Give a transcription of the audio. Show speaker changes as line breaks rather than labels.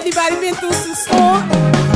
Everybody been through some storm.